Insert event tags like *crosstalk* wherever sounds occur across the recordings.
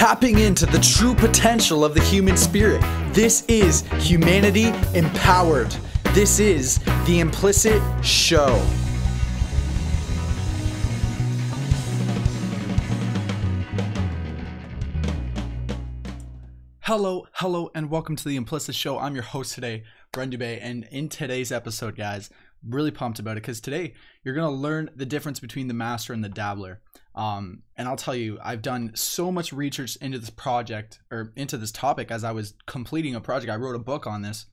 tapping into the true potential of the human spirit. This is Humanity Empowered. This is the Implicit Show. Hello, hello, and welcome to the Implicit Show. I'm your host today, Bren Bay, and in today's episode, guys, really pumped about it because today you're gonna learn the difference between the master and the dabbler. Um, and I'll tell you, I've done so much research into this project or into this topic as I was completing a project. I wrote a book on this,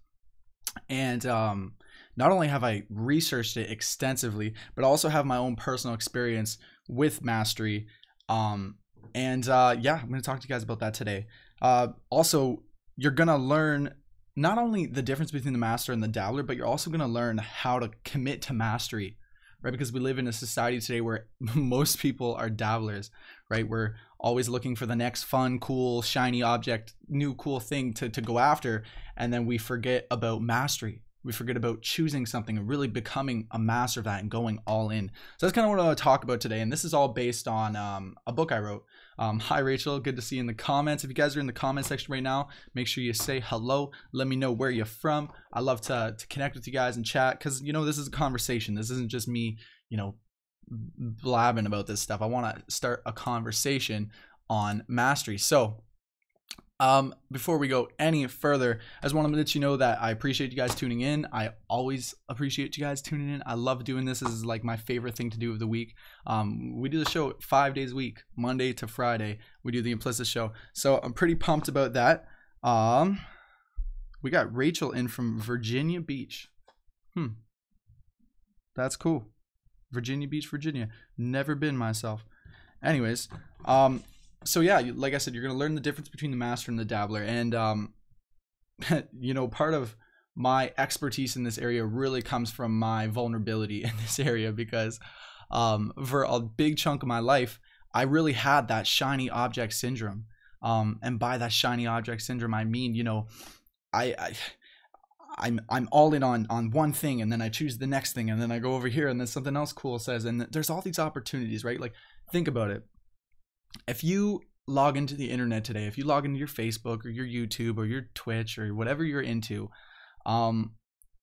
and um, not only have I researched it extensively, but also have my own personal experience with mastery. Um, and uh, yeah, I'm gonna talk to you guys about that today. Uh, also, you're gonna learn not only the difference between the master and the dabbler, but you're also gonna learn how to commit to mastery right? Because we live in a society today where *laughs* most people are dabblers, right? We're always looking for the next fun, cool, shiny object, new cool thing to, to go after. And then we forget about mastery. We forget about choosing something and really becoming a master of that and going all in. So that's kind of what I want to talk about today. And this is all based on um, a book I wrote um, hi, Rachel. Good to see you in the comments. If you guys are in the comment section right now, make sure you say hello. Let me know where you're from. I love to, to connect with you guys and chat because, you know, this is a conversation. This isn't just me, you know, blabbing about this stuff. I want to start a conversation on mastery. So, um, before we go any further, I just want to let you know that I appreciate you guys tuning in. I always appreciate you guys tuning in. I love doing this. This is like my favorite thing to do of the week. Um, we do the show five days a week, Monday to Friday. We do the implicit show, so I'm pretty pumped about that. Um, we got Rachel in from Virginia Beach. Hmm, that's cool. Virginia Beach, Virginia. Never been myself. Anyways, um, so yeah, like I said, you're gonna learn the difference between the master and the dabbler, and um, *laughs* you know, part of my expertise in this area really comes from my vulnerability *laughs* in this area because um, for a big chunk of my life, I really had that shiny object syndrome. Um, and by that shiny object syndrome, I mean, you know, I, I I'm I'm all in on on one thing and then I choose the next thing and then I go over here and then something else cool says and there's all these opportunities, right? Like think about it if you log into the internet today, if you log into your Facebook or your YouTube or your Twitch or whatever you're into, um,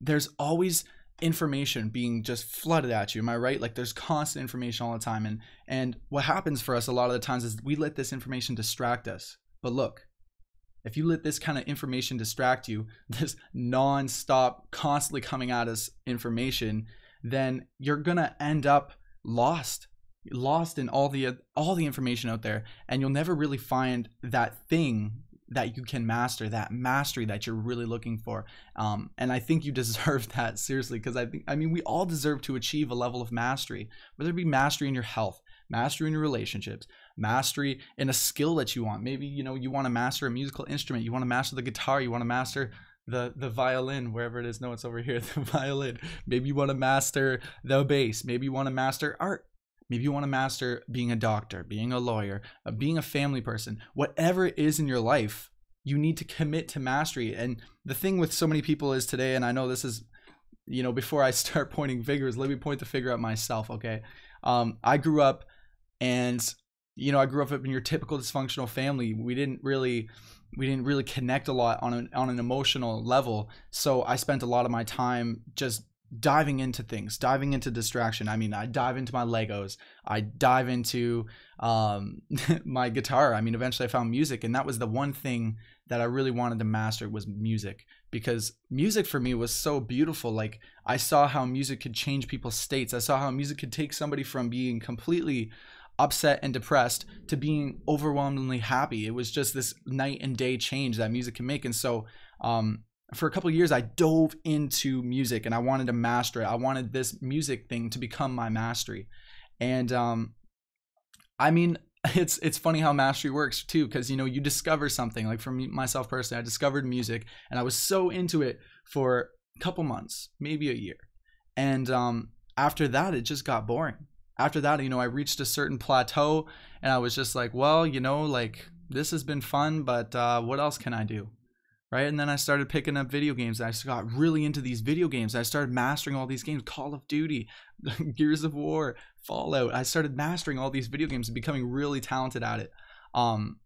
there's always information being just flooded at you. Am I right? Like there's constant information all the time. And and what happens for us a lot of the times is we let this information distract us. But look, if you let this kind of information distract you, *laughs* this non-stop, constantly coming at us information, then you're gonna end up lost lost in all the all the information out there and you'll never really find that thing that you can master that mastery that you're really looking for. Um, and i think you deserve *laughs* that seriously because i think i mean we all deserve to achieve a level of mastery whether it be mastery in your health mastery in your relationships mastery in a skill that you want. Maybe you know you want to master a musical instrument you want to master the guitar you want to master the the violin wherever it is. No it's over here *laughs* the violin. Maybe you want to master the bass. Maybe you want to master art Maybe you want to master being a doctor, being a lawyer, uh, being a family person, whatever it is in your life, you need to commit to mastery. And the thing with so many people is today, and I know this is, you know, before I *laughs* start pointing fingers, let me point the figure at myself, okay? Um, I grew up and, you know, I grew up in your typical dysfunctional family. We didn't really we didn't really connect a lot on an on an emotional level. So I spent a lot of my time just diving into things, diving into distraction. I mean, I dive into my Legos, I dive into um, *laughs* my guitar. I mean, eventually I found music, and that was the one thing that I really wanted to master was music because music for me was so beautiful. Like I saw how music could change people's states. I saw how music could take somebody from being completely upset and depressed to being overwhelmingly happy. It was just this night and day change that music can make. And so um, for a couple years I dove into music and I wanted to master it. I wanted this music thing to become my mastery. And um I mean *laughs* it's it's funny how mastery works too cuz you know you discover something like for me myself personally I discovered music and I was so into it for a couple months, maybe a year. And um after that it just got boring. After that, you know, I reached a certain plateau and I was just like, well, you know, like this has been fun, but uh what else can I do? Right? And then I started picking up video games. I got really into these video games. I started mastering all these games Call of Duty, *laughs* Gears of War, Fallout. I started mastering all these video games and becoming really talented at it. Um,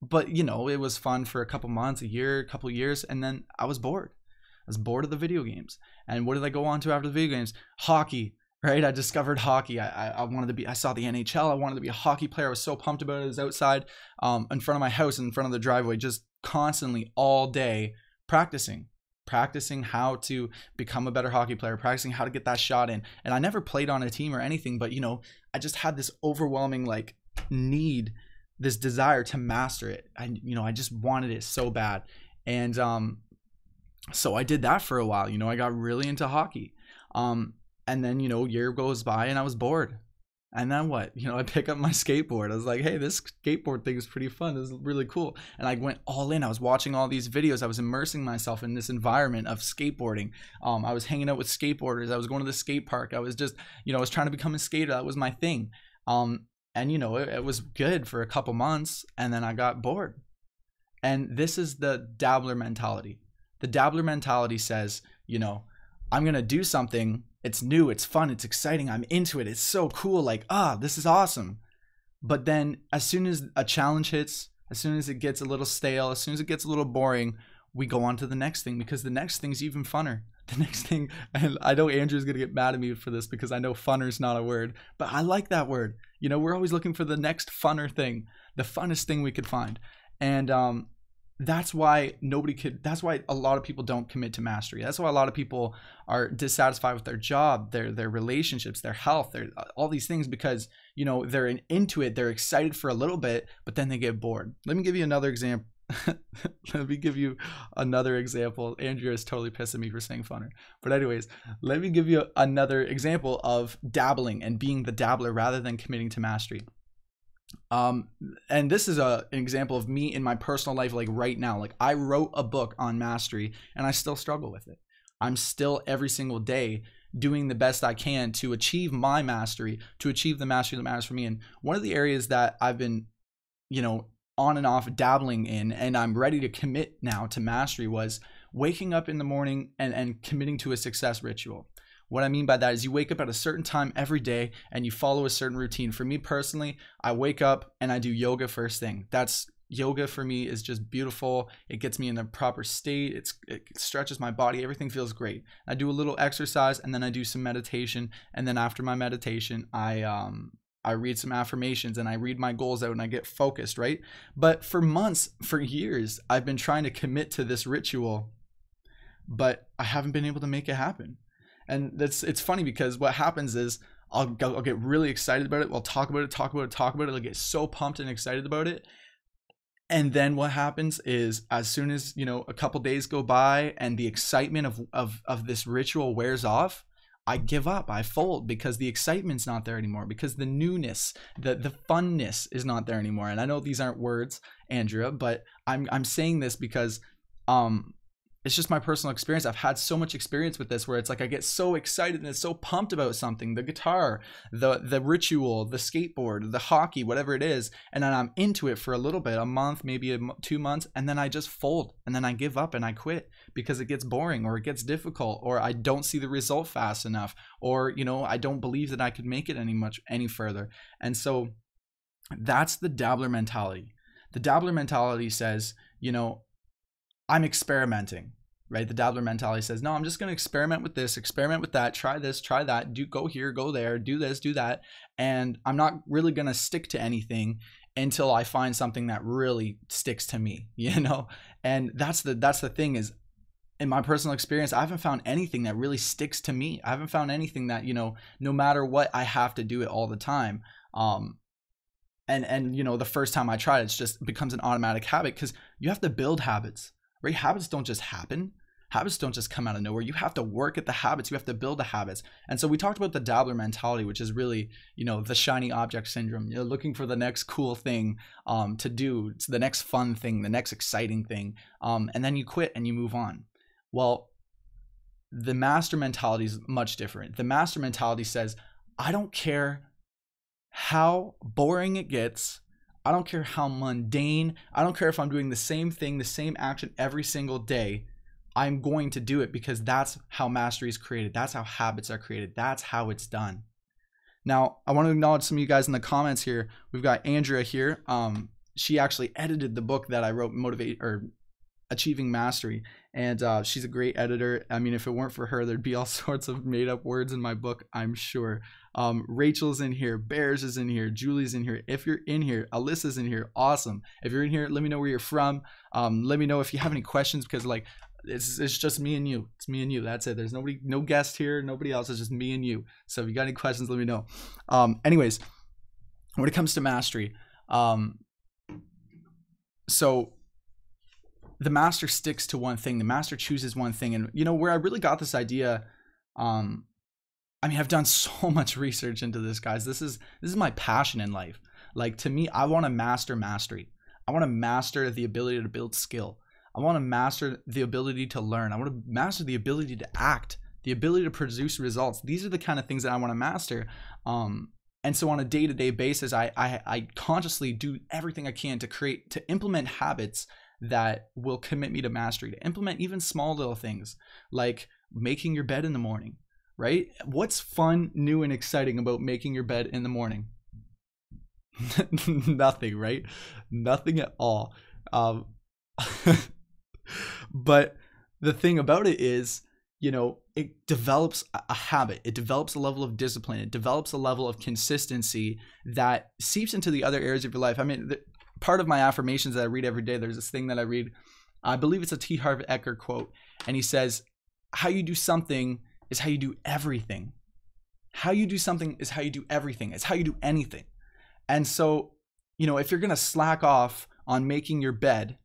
but you know, it was fun for a couple months, a year, a couple years, and then I was bored. I was bored of the video games. And what did I go on to after the video games? Hockey, right? I discovered hockey. I, I, wanted to be, I saw the NHL. I wanted to be a hockey player. I was so pumped about it. I was outside um, in front of my house, in front of the driveway, just constantly all day practicing, practicing how to become a better hockey player, practicing how to get that shot in. And I never played on a team or anything, but you know, I just had this overwhelming like need, this desire to master it. I, you know, I just wanted it so bad. And um, so I did that for a while. You know, I got really into hockey. Um, and then, you know, year goes by and I was bored. And then what? You know, I pick up my skateboard. I was like, hey, this skateboard thing is pretty fun. This is really cool. And I went all in. I was watching all these videos. I was immersing myself in this environment of skateboarding. Um, I was hanging out with skateboarders. I was going to the skate park. I was just, you know, I was trying to become a skater. That was my thing. Um, and, you know, it, it was good for a couple months. And then I got bored. And this is the dabbler mentality. The dabbler mentality says, you know, I'm going to do something it's new, it's fun, it's exciting, I'm into it, it's so cool, like, ah, this is awesome. But then as soon as a challenge hits, as soon as it gets a little stale, as soon as it gets a little boring, we go on to the next thing because the next thing's even funner. *laughs* The next thing, and I know Andrea's gonna get mad at me for this because I know funner's not a word, but I like that word. You know, we're always looking for the next funner thing, the funnest thing we could find. And um, that's why nobody could that's why a lot of people don't commit to mastery. That's why a lot of people are dissatisfied with their job their their relationships their health their uh, all these things because you know they're in, into it they're excited for a little bit but then they get bored. Let me give you another example *laughs* let me give you another example. Andrea is totally pissing me for saying funner. But anyways let me give you another example of dabbling and being the dabbler rather than committing to mastery um and this is a an example of me in my personal life like right now. Like i wrote a book on mastery and i still struggle with it. I'm still every single day doing the best i can to achieve my mastery to achieve the mastery that matters for me. And one of the areas that i've been you know on and off dabbling in and i'm ready to commit now to mastery was waking up in the morning and and committing to a success ritual what I mean by that is you wake up at a certain time every day and you follow a certain routine. For me personally, I wake up and I do yoga first thing. That's yoga for me is just beautiful. It gets me in the proper state. It's it stretches my body. Everything feels great. I do a little exercise and then I do some meditation. And then after my meditation, I um I read some affirmations and I read my goals out and I get focused, right? But for months, for years, I've been trying to commit to this ritual, but I haven't been able to make it happen and that's it's funny because what happens is I'll, I'll get really excited about it. We'll talk about it, talk about it, talk about it. I'll get so pumped and excited about it. And then what happens is as soon as, you know, a couple days go by and the excitement of, of, of this ritual wears off, I give up. I fold because the excitement's not there anymore. Because the newness, the the funness is not there anymore. And I know these aren't words, Andrea, but I'm I'm saying this because um it's just my personal experience. I've had so much experience with this where it's like I get so excited and so pumped about something, the guitar, the the ritual, the skateboard, the hockey, whatever it is, and then I'm into it for a little bit, a month, maybe a, 2 months, and then I just fold and then I give up and I quit because it gets boring or it gets difficult or I don't see the result fast enough or you know, I don't believe that I could make it any much any further. And so that's the dabbler mentality. The dabbler mentality says, you know, I'm experimenting, right? The dabbler mentality says, no, I'm just going to experiment with this, experiment with that, try this, try that, do go here, go there, do this, do that. And I'm not really going to stick to anything until I find something that really sticks to me, *laughs* you know? And that's the that's the thing is in my personal experience, I haven't found anything that really sticks to me. I haven't found anything that, you know, no matter what, I have to do it all the time. Um, and and you know, the first time I try it, it just becomes an automatic habit because you have to build habits right? Habits don't just happen. Habits don't just come out of nowhere. You have to work at the habits. You have to build the habits. And so we talked about the dabbler mentality, which is really, you know, the shiny object syndrome. You're looking for the next cool thing um, to do, it's the next fun thing, the next exciting thing, um, and then you quit and you move on. Well, the master mentality is much different. The master mentality says, I don't care how boring it gets. I don't care how mundane, I don't care if I'm doing the same thing, the same action every single day. I'm going to do it because that's how mastery is created. That's how habits are created. That's how it's done. Now, I want to acknowledge some of you guys in the comments here. We've got Andrea here. Um, she actually edited the book that I wrote, Motivate or Achieving Mastery. And uh, she's a great editor. I mean, if it weren't for her, there'd be all *laughs* sorts of made up words in my book, I'm sure. Um, Rachel's in here, Bears is in here, Julie's in here. If you're in here, Alyssa's in here. Awesome. If you're in here, let me know where you're from. Um, let me know if you have any questions because, like, it's, it's just me and you. It's me and you. That's it. There's nobody, no guest here, nobody else. It's just me and you. So if you got any questions, let me know. Um, anyways, when it comes to mastery, um, so the master sticks to one thing. The master chooses one thing, and you know where I really got this idea. Um, I mean, I've done *laughs* so much research into this, guys. This is this is my passion in life. Like to me, I want to master mastery. I want to master the ability to build skill. I want to master the ability to learn. I want to master the ability to act, the ability to produce results. These are the kind of things that I want to master. Um, and so on a day-to-day basis, I, I I consciously do everything I can to create to implement habits that will commit me to mastery. To implement even small little things like making your bed in the morning, right? What's fun, new, and exciting about making your bed in the morning? *laughs* Nothing, right? Nothing at all. Um, *laughs* but the thing about it is, you know, it develops a habit, it develops a level of discipline, it develops a level of consistency that seeps into the other areas of your life. I mean, the, part of my affirmations that I read every day, there's this thing that I read. I believe it's a T. Harv Eker quote, and he says, How you do something is how you do everything. How you do something is how you do everything. It's how you do anything. And so, you know, if you're gonna slack off on making your bed,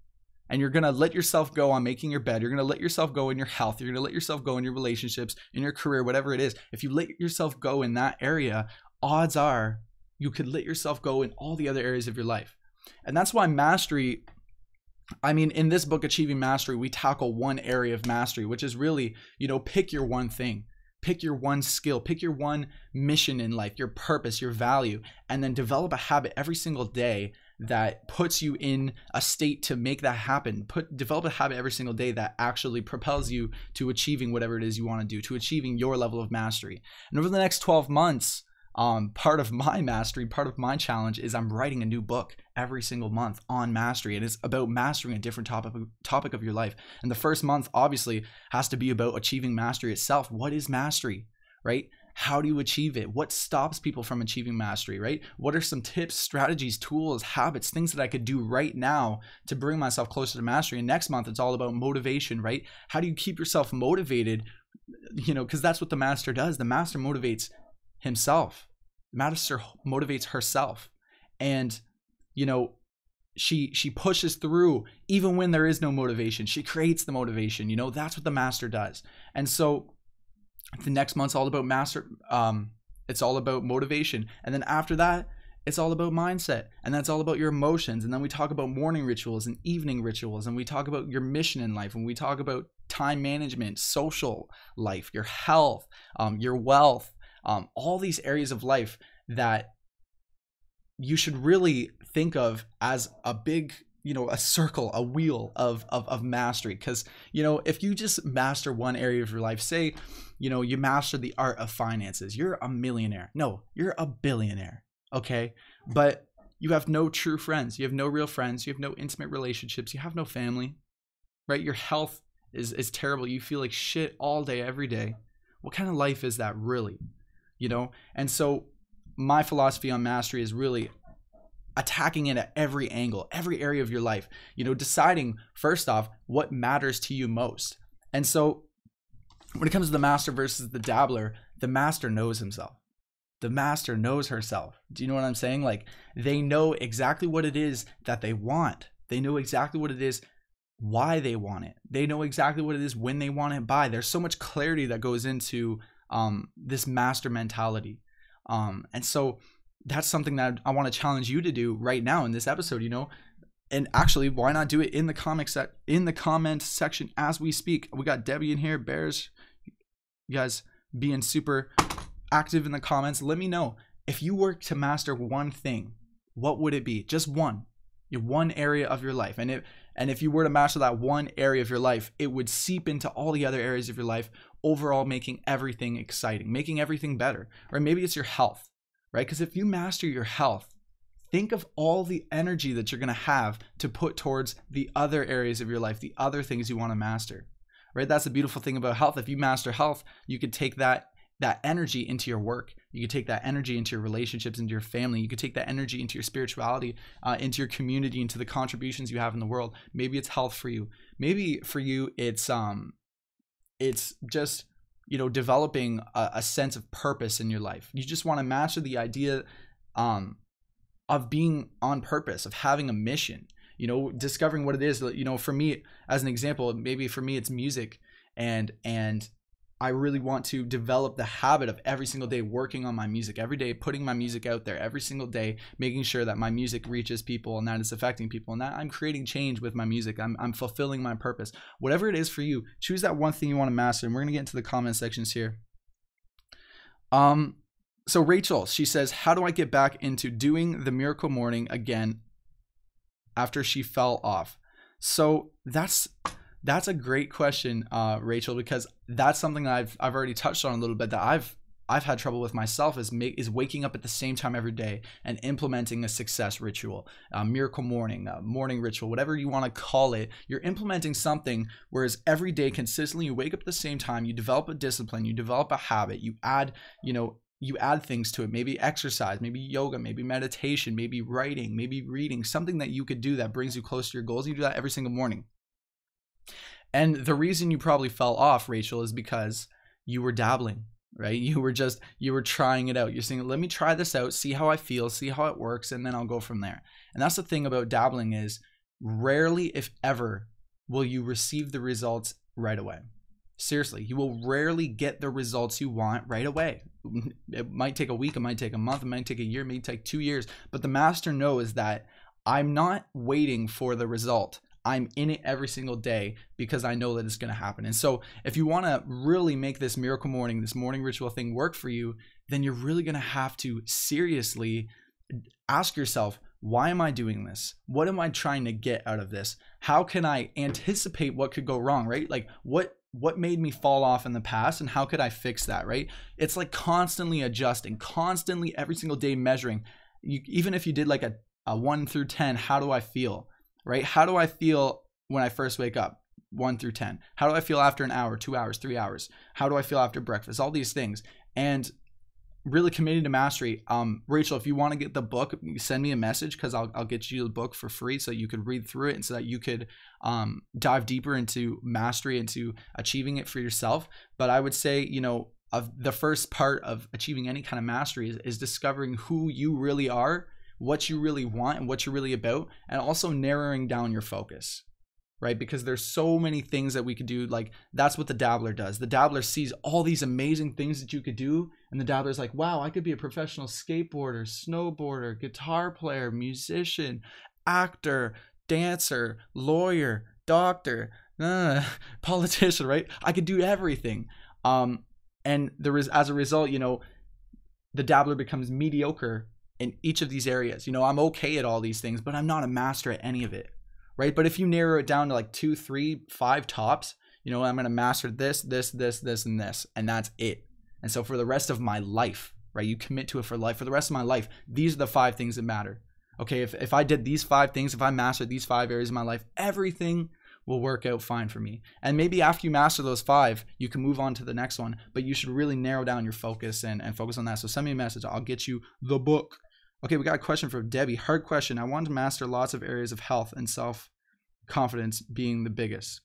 and you're going to let yourself go on making your bed. You're going to let yourself go in your health. You're going to let yourself go in your relationships, in your career, whatever it is. If you let yourself go in that area, odds are you could let yourself go in all the other areas of your life. And that's why mastery I mean, in this book, Achieving Mastery, we tackle one area of mastery, which is really, you know, pick your one thing, pick your one skill, pick your one mission in life, your purpose, your value, and then develop a habit every single day that puts you in a state to make that happen. Put develop a habit every single day that actually propels you to achieving whatever it is you want to do, to achieving your level of mastery. And over the next 12 months, um, part of my mastery, part of my challenge is I'm writing a new book every single month on mastery. And It is about mastering a different topic topic of your life. And the first month obviously has to be about achieving mastery itself. What is mastery? Right? How do you achieve it? What stops people from achieving mastery, right? What are some tips, strategies, tools, habits, things that I could do right now to bring myself closer to mastery? And next month, it's all about motivation, right? How do you keep yourself motivated? You know, because that's what the master does. The master motivates himself. The master motivates herself. And, you know, she she pushes through even when there is no motivation she creates the motivation you know that's what the master does and so the next month's all about master um it's all about motivation. And then after that it's all about mindset. And that's all about your emotions. And then we talk about morning rituals and evening rituals. And we talk about your mission in life. And we talk about time management social life your health um, your wealth um, all these areas of life that you should really think of as a big you know a circle a wheel of of, of mastery. Because you know if you just master one area of your life say you know you master the art of finances you're a millionaire. No you're a billionaire okay? But you have no true friends. You have no real friends. You have no intimate relationships. You have no family right? Your health is is terrible. You feel like shit all day every day. What kind of life is that really you know? And so my philosophy on mastery is really attacking it at every angle, every area of your life. You know, deciding first off what matters to you most. And so when it comes to the master versus the dabbler, the master knows himself. The master knows herself. Do you know what I'm saying? Like they know exactly what it is that they want. They know exactly what it is why they want it. They know exactly what it is when they want it by. There's so much clarity that goes into um, this master mentality. Um, and so that's something that I want to challenge you to do right now in this episode, you know. And actually, why not do it in the comic set in the comment section as we speak? We got Debbie in here, Bears. You guys being super active in the comments. Let me know if you were to master one thing, what would it be? Just one. Your one area of your life. And if and if you were to master that one area of your life, it would seep into all the other areas of your life, overall making everything exciting, making everything better. Or maybe it's your health right? Because if you master your health, think of all the energy that you're going to have to put towards the other areas of your life, the other things you want to master. Right? That's the beautiful thing about health. If you master health, you could take that that energy into your work. You could take that energy into your relationships, into your family. You could take that energy into your spirituality, uh, into your community, into the contributions you have in the world. Maybe it's health for you. Maybe for you, it's um, it's just you know developing a, a sense of purpose in your life. You just want to master the idea um, of being on purpose, of having a mission. You know, discovering what it is. You know, for me, as an example, maybe for me it's music, and and I really want to develop the habit of every single day working on my music, every day putting my music out there, every single day making sure that my music reaches people and that it's affecting people and that I'm creating change with my music. I'm, I'm fulfilling my purpose. Whatever it is for you, choose that one thing you want to master. And we're going to get into the comment sections here. Um, so Rachel, she says, How do I get back into doing the miracle morning again after she fell off? So that's that's a great question, uh, Rachel, because that's something that I've I've already touched on a little bit that I've I've had trouble with myself is make is waking up at the same time every day and implementing a success ritual, a miracle morning, a morning ritual, whatever you want to call it. You're implementing something whereas every day consistently you wake up at the same time, you develop a discipline, you develop a habit, you add, you know, you add things to it maybe exercise maybe yoga maybe meditation maybe writing maybe reading something that you could do that brings you close to your goals you do that every single morning and the reason you probably fell off, Rachel, is because you were dabbling, right? *laughs* You were just, you were trying it out. You're saying, let me try this out, see how I feel, see how it works, and then I'll go from there. And that's the thing about dabbling is rarely, if ever, will you receive the results right away. Seriously, you will rarely get the results you want right away. *laughs* It might take a week, it might take a month, it might take a year, it may take two years. But the master knows that I'm not waiting for the result. I'm in it every single day because I know that it's going to happen. And so, if you want to really make this miracle morning, this morning ritual thing work for you, then you're really going to have to seriously ask yourself, why am I doing this? What am I trying to get out of this? How can I anticipate what could go wrong, right? Like what what made me fall off in the past and how could I fix that, right? It's like constantly adjusting, constantly every single day measuring. You, even if you did like a, a 1 through 10, how do I feel? Right? How do I feel when I first wake up? One through 10. How do I feel after an hour, two hours, three hours? How do I feel after breakfast? All these things. And really committed to mastery. Um, Rachel, if you want to get the book, send me a message because I'll, I'll get you the book for free so you could read through it and so that you could um, dive deeper into mastery, into achieving it for yourself. But I would say, you know, of the first part of achieving any kind of mastery is, is discovering who you really are what you really want and what you're really about, and also narrowing down your focus, right? Because there's so many things that we could do. Like that's what the dabbler does. The dabbler sees all these amazing things that you could do, and the dabbler's like, wow, I could be a professional skateboarder, snowboarder, guitar player, musician, actor, dancer, lawyer, doctor, uh, *laughs* politician, right? I could do everything. Um, and there is, as a result, you know, the dabbler becomes mediocre in each of these areas. You know, I'm okay at all these things, but I'm not a master at any of it. Right. But if you narrow it down to like two, three, five tops, you know, I'm going to master this, this, this, this, and this, and that's it. And so for the rest of my life, right, you commit to it for life. For the rest of my life, these are the five things that matter. Okay. If, if I did these five things, if I mastered these five areas of my life, everything will work out fine for me. And maybe after you master those five, you can move on to the next one, but you should really narrow down your focus and, and focus on that. So send me a message. I'll get you the book Okay, we got a question from Debbie. Hard question. I want to master lots of areas of health and self confidence being the biggest.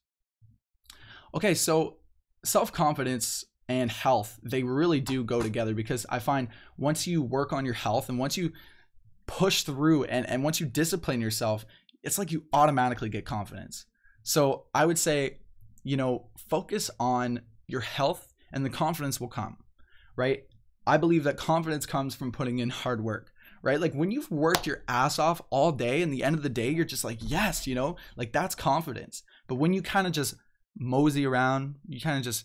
Okay, so self confidence and health, they really do go together because I find once you work on your health and once you push through and, and once you discipline yourself, it's like you automatically get confidence. So I would say, you know, focus on your health and the confidence will come, right? I believe that confidence comes from putting in hard work right? Like when you've worked your ass off all day and the end of the day, you're just like, yes, you know, like that's confidence. But when you kind of just mosey around, you kind of just,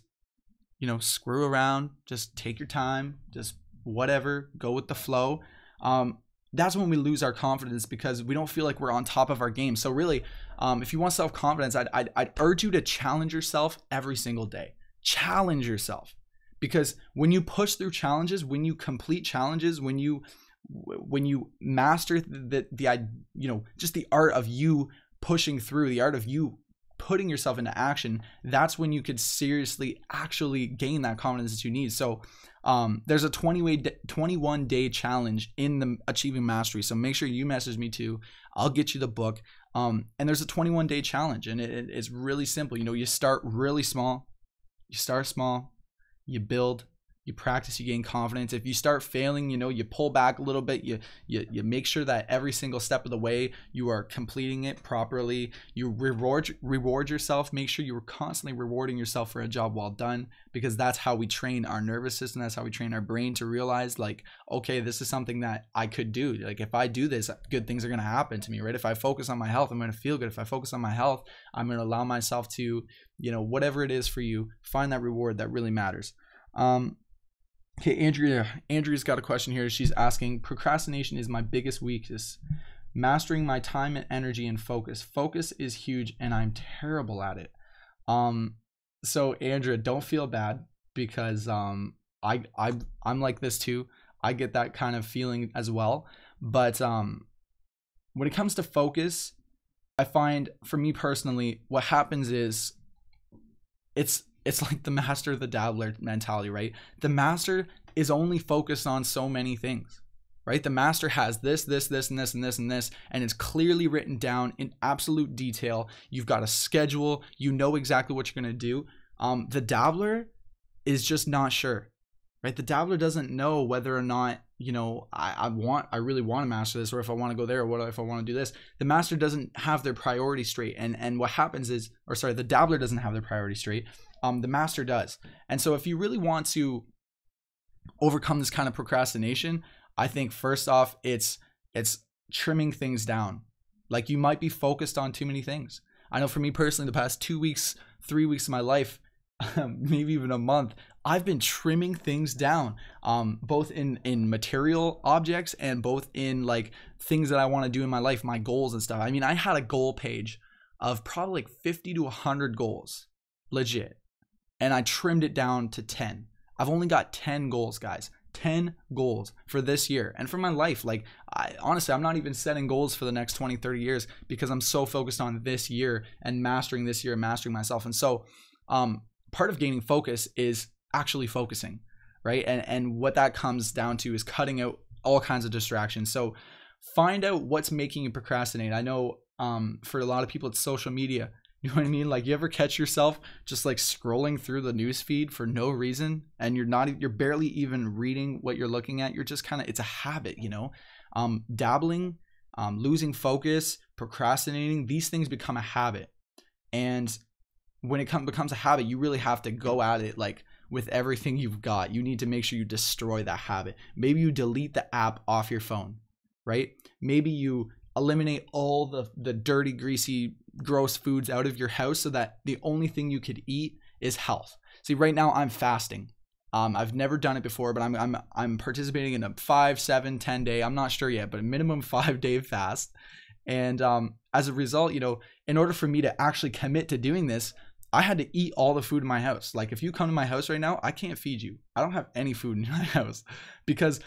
you know, screw around, just take your time, just whatever, go with the flow. Um, that's when we lose our confidence because we don't feel like we're on top of our game. So really, um, if you want self confidence, I'd, I'd, I'd urge you to challenge yourself every single day. Challenge yourself because when you push through challenges, when you complete challenges, when you when you master the the you know just the art of you pushing through the art of you putting yourself into action that's when you could seriously actually gain that confidence that you need. So um, there's a 20 way 21 day challenge in the achieving mastery. So make sure you message me too. I'll get you the book. Um, and there's a 21 day challenge and it, it's really simple. You know you start really small. You start small. You build you practice you gain confidence. If you start failing you know you pull back a little bit you you, you make sure that every single step of the way you are completing it properly. You reward reward yourself. Make sure you're constantly rewarding yourself for a job well done because that's how we train our nervous system. That's how we train our brain to realize like okay this is something that i could do. Like if i do this good things are going to happen to me right? If i focus on my health i'm going to feel good. If i focus on my health i'm going to allow myself to you know whatever it is for you find that reward that really matters. Um, Okay, Andrea. Andrea's got a question here. She's asking Procrastination is my biggest weakness. Mastering my time and energy and focus. Focus is huge and I'm terrible at it. Um, so Andrea, don't feel bad because um I I I'm like this too. I get that kind of feeling as well. But um when it comes to focus, I find for me personally, what happens is it's it's like the master the dabbler mentality, right? The master is only focused on so many things, right? The master has this, this, this, and this, and this, and this, and it's clearly written down in absolute detail. You've got a schedule, you know exactly what you're going to do. Um, the dabbler is just not sure, right? The dabbler doesn't know whether or not you know I, I want i really want to master this or if i want to go there or what if i want to do this the master doesn't have their priority straight and and what happens is or sorry the dabbler doesn't have their priority straight um, the master does. And so if you really want to overcome this kind of procrastination, I think first off, it's it's trimming things down. Like you might be focused on too many things. I know for me personally, the past two weeks, three weeks of my life, *laughs* maybe even a month, I've been trimming things down, um, both in in material objects and both in like things that I want to do in my life, my goals and stuff. I mean, I had a goal page of probably like 50 to 100 goals, legit and I trimmed it down to 10. I've only got 10 goals, guys. 10 goals for this year and for my life. Like, I, honestly, I'm not even setting goals for the next 20, 30 years because I'm so focused on this year and mastering this year and mastering myself. And so, um, part of gaining focus is actually focusing, right? And, and what that comes down to is cutting out all kinds of distractions. So, find out what's making you procrastinate. I know um, for a lot of people, it's social media. *laughs* You know what I mean? Like you ever catch yourself just like scrolling through the news feed for no reason and you're not you're barely even reading what you're looking at. You're just kind of it's a habit, you know? Um dabbling, um losing focus, procrastinating, these things become a habit. And when it come, becomes a habit, you really have to go at it like with everything you've got. You need to make sure you destroy that habit. Maybe you delete the app off your phone, right? Maybe you eliminate all the the dirty, greasy gross foods out of your house so that the only thing you could eat is health. See, right now I'm fasting. Um, I've never done it before, but I'm I'm I'm participating in a five, seven, ten day. I'm not sure yet, but a minimum *laughs* five day fast. And um, as a result, you know, in order for me to actually commit to doing this, I had to eat all the food in my house. Like if you come to my house right now, I can't feed you. I don't have any food in *laughs* my house because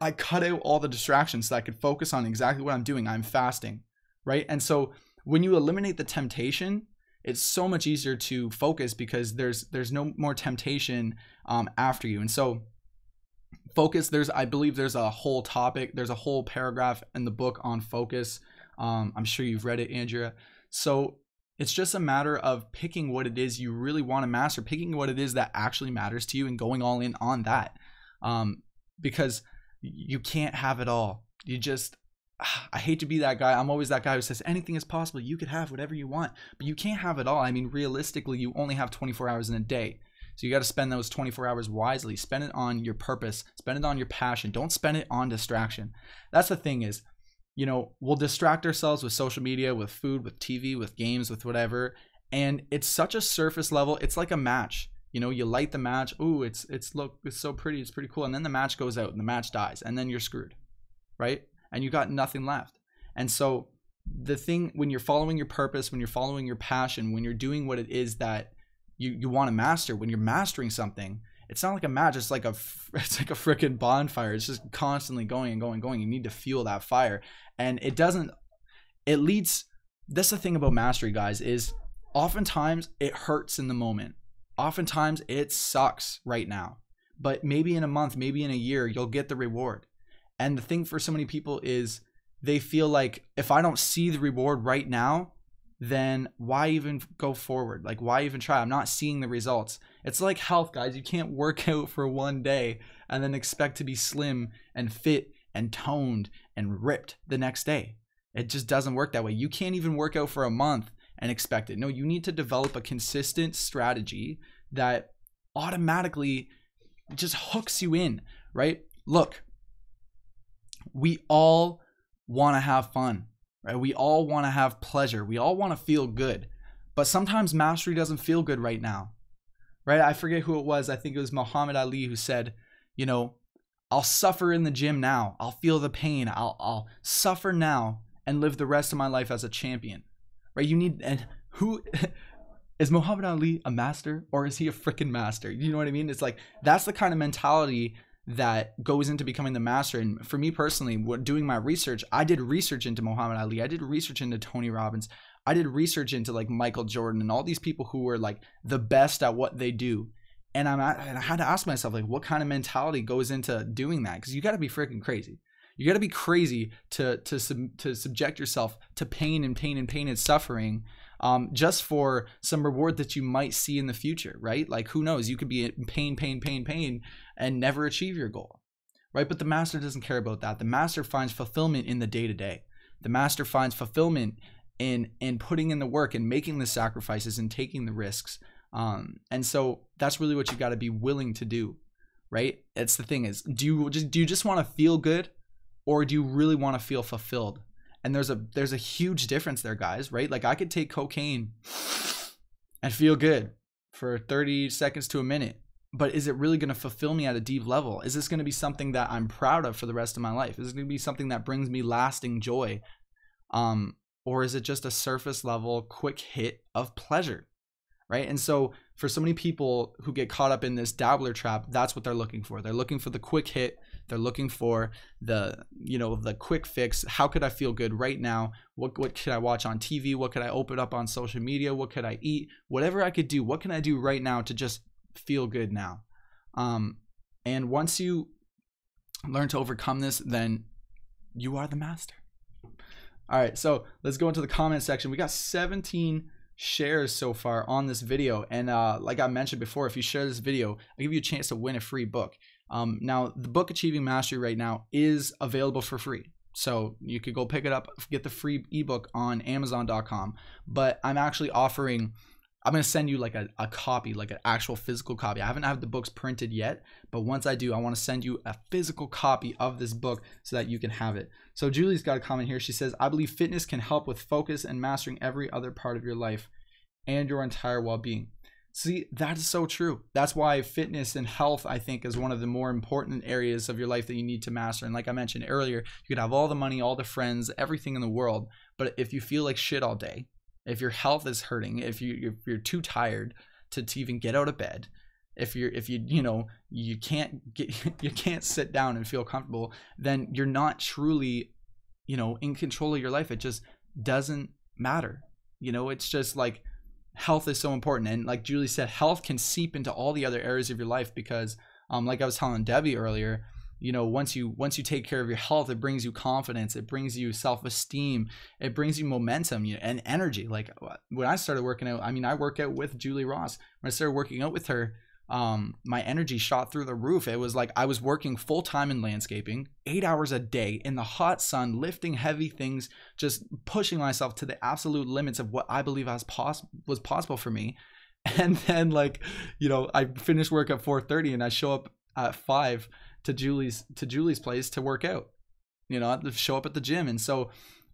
I cut out all the distractions so I could focus on exactly what I'm doing. I'm fasting, right? And so when you eliminate the temptation it's so much easier to focus because there's there's no more temptation um, after you and so focus there's i believe there's a whole topic there's a whole paragraph in the book on focus um, i'm sure you've read it andrea so it's just a matter of picking what it is you really want to master picking what it is that actually matters to you and going all in on that um, because you can't have it all you just I hate to be that guy. I'm always that guy who says anything is possible. You could have whatever you want, but you can't have it all. I mean, realistically, you only have 24 hours in a day. So you got to spend those 24 hours wisely. Spend it on your purpose, spend it on your passion. Don't spend it on distraction. That's the thing is, you know, we'll distract ourselves with social media, with food, with TV, with games, with whatever, and it's such a surface level. It's like a match. You know, you light the match. Ooh, it's it's look, it's so pretty, it's pretty cool, and then the match goes out and the match dies, and then you're screwed, right? and you got nothing left. And so the thing when you're following your purpose, when you're following your passion, when you're doing what it is that you, you want to master, when you're mastering something, it's not like a match it's like a *laughs* it's like a freaking bonfire. It's just constantly going and going and going. You need to fuel that fire. And it doesn't it leads that's the thing about mastery guys is oftentimes it hurts in the moment. Oftentimes it sucks right now. But maybe in a month maybe in a year you'll get the reward. And the thing for so many people is they feel like if i don't see the reward right now then why even go forward? Like, why even try? I'm not seeing the results. It's like health, guys. You can't work *laughs* out for one day and then expect to be slim and fit and toned and ripped the next day. It just doesn't work that way. You can't even work out for a month and expect it. No, you need to develop a consistent strategy that automatically just hooks you in, right? Look, we all want to have fun right? We all want to have pleasure. We all want to feel good. But sometimes mastery doesn't feel good right now. Right? I forget who it was. I think it was Muhammad Ali who said, you know, I'll suffer in the gym now. I'll feel the pain. I'll I'll suffer now and live the rest of my life as a champion. Right? You need and who *laughs* is Muhammad Ali a master or is he a freaking master? You know what I mean? It's like that's the kind of mentality that goes into becoming the master. And for me personally, doing my research, I did research into Muhammad Ali. I did research into Tony Robbins. I did research into like Michael Jordan and all these people who were like the best at what they do. And I'm and I had to ask myself like, what kind of mentality goes into doing that? Because you got to be freaking crazy. You got to be crazy to to sub, to subject yourself to pain and pain and pain and suffering um, just for some reward that you might see in the future, right? Like who knows? You could be in pain, pain, pain, pain, and never achieve your goal, right? But the master doesn't care about that. The master finds fulfillment in the day to day. The master finds fulfillment in in putting in the work and making the sacrifices and taking the risks. Um, and so that's really what you got to be willing to do, right? It's the thing is, do you just do you just want to feel good, or do you really want to feel fulfilled? and there's a there's a huge difference there guys right like i could take cocaine and feel good for 30 seconds to a minute but is it really going to fulfill me at a deep level is this going to be something that i'm proud of for the rest of my life is it going to be something that brings me lasting joy um or is it just a surface level quick hit of pleasure right and so for so many people who get caught up in this dabbler trap that's what they're looking for they're looking for the quick hit they're looking for the you know the quick fix. How could I feel good right now? What what could I watch on TV? What could I open up on social media? What could I eat? Whatever I could do. What can I do right now to just feel good now? Um, and once you learn to overcome this, then you are the master. All right, so let's go into the comment section. We got 17 shares so far on this video. And uh, like I mentioned before, if you share this video, I give you a chance to win a free book. Um, now, the book Achieving Mastery right now is available for free. So you could go pick it up, get the free ebook on Amazon.com. But I'm actually offering, I'm to send you like a, a copy, like an actual physical copy. I haven't had the books printed yet, but once I do, I want to send you a physical copy of this book so that you can have it. So Julie's got a comment here. She says, I believe fitness can help with focus and mastering every other part of your life and your entire well being. See, that is so true. That's why fitness and health, I think, is one of the more important areas of your life that you need to master. And like I mentioned earlier, you could have all the money, all the friends, everything in the world, but if you feel like shit all day, if your health is hurting, if you if you're too tired to, to even get out of bed, if you're if you you know you can't get *laughs* you can't sit down and feel comfortable, then you're not truly, you know, in control of your life. It just doesn't matter. You know, it's just like health is so important. And like Julie said, health can seep into all the other areas of your life because, um, like I was telling Debbie earlier, you know, once you once you take care of your health, it brings you confidence, it brings you self esteem, it brings you momentum you know, and energy. Like when I started working out, I mean, I work out with Julie Ross. When I started working out with her, um, my energy shot through the roof. It was like I was working full time in landscaping, eight hours a day in the hot sun, lifting heavy things, just pushing myself to the absolute limits of what I believe was, pos- was possible for me. *laughs* And then, like, you know, I finish work at 4:30 and I show up at five to Julie's to Julie's place to work out. You know, to show up at the gym, and so,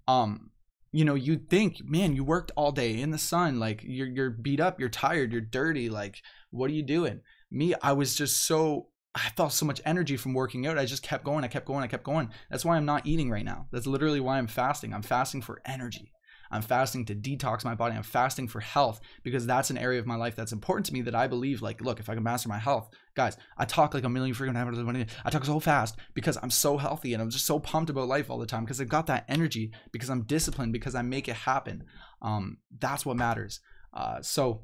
um, you know, you'd think, man, you worked all day in the sun, like you're you're beat up, you're tired, you're dirty, like what are you doing? Me, I was just so I felt so much energy from working out. I just kept going. I kept going. I kept going. That's why I'm not eating right now. That's literally why I'm fasting. I'm fasting for energy. I'm fasting to detox my body. I'm fasting for health because that's an area of my life that's important to me that I believe, like, look, if I can master my health, guys, I talk like a million freaking I talk so fast because I'm so healthy and I'm just so pumped about life all the time because I've got that energy because I'm disciplined because I make it happen. Um, that's what matters. Uh, so,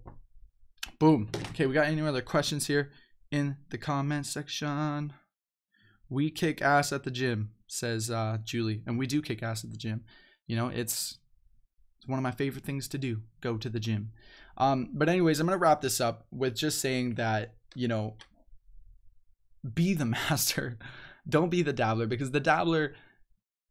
boom. Okay, we got any other questions here in the comment section? We kick ass at the gym, says uh, Julie, and we do kick ass at the gym. You know, it's it's one of my favorite things to do. Go to the gym. Um, but anyways, I'm gonna wrap this up with just saying that you know, be the *laughs* master. Don't be the dabbler because the dabbler,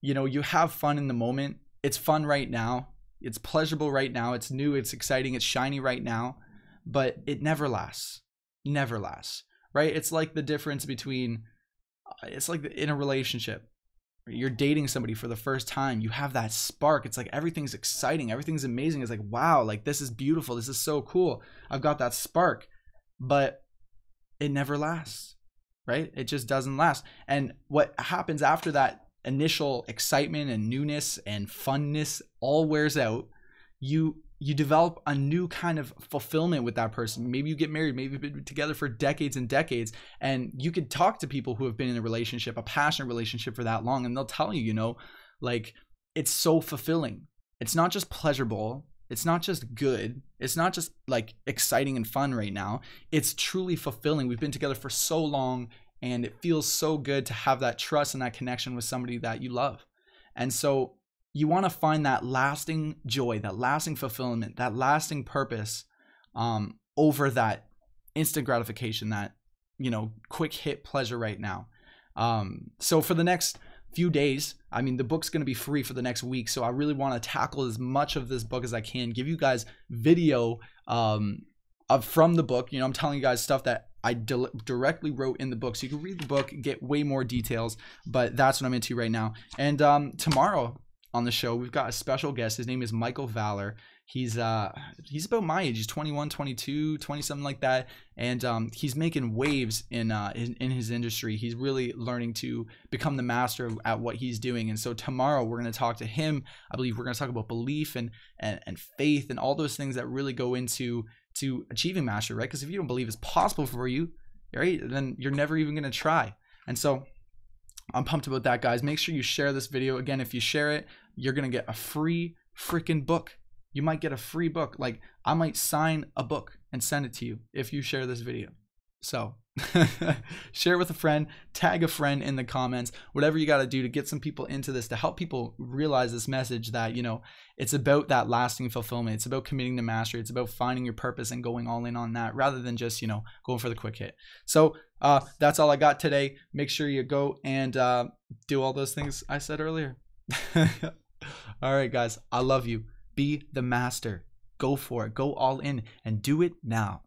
you know, you have fun in the moment. It's fun right now. It's pleasurable right now. It's new. It's exciting. It's shiny right now, but it never lasts. Never lasts. Right? It's like the difference between. Uh, it's like in a relationship you're dating somebody for the first time. You have that spark. It's like everything's exciting. Everything's amazing. It's like wow like this is beautiful. This is so cool. I've got that spark. But it never lasts right? It just doesn't last. And what happens after that initial excitement and newness and funness all wears out. You you develop a new kind of fulfillment with that person. Maybe you get married, maybe you've been together for decades and decades, and you could talk to people who have been in a relationship, a passionate relationship for that long, and they'll tell you, you know, like it's so fulfilling. It's not just pleasurable, it's not just good, it's not just like exciting and fun right now. It's truly fulfilling. We've been together for so long, and it feels so good to have that trust and that connection with somebody that you love. And so you want to find that lasting joy, that lasting fulfillment, that lasting purpose um, over that instant gratification, that you know, quick hit pleasure right now. Um, so for the next few days, I mean, the book's going to be free for the next week, so I really want to tackle as much of this book as I can, give you guys video um, of from the book. You know, I'm telling you guys stuff that I di- directly wrote in the book, so you can read the book, get way more details. But that's what I'm into right now. And um, tomorrow, on the show. We've got a special guest. His name is Michael Valor. He's uh he's about my age. He's 21, 22, 20 something like that, and um, he's making waves in uh in, in his industry. He's really learning to become the master at what he's doing. And so tomorrow we're going to talk to him. I believe we're going to talk about belief and, and and faith and all those things that really go into to achieving mastery, right? Because if you don't believe it's possible for you, right, then you're never even going to try. And so I'm pumped about that, guys. Make sure you share this video. Again, if you share it, you're going to get a free freaking book. You might get a free book. Like, I might sign a book and send it to you if you share this video. So, *laughs* share it with a friend, tag a friend in the comments, whatever you got to do to get some people into this, to help people realize this message that, you know, it's about that lasting fulfillment. It's about committing to mastery. It's about finding your purpose and going all in on that rather than just, you know, going for the quick hit. So, uh, that's all I got today. Make sure you go and uh, do all those things I said earlier. *laughs* All right, guys, I love you. Be the master. Go for it. Go all in and do it now.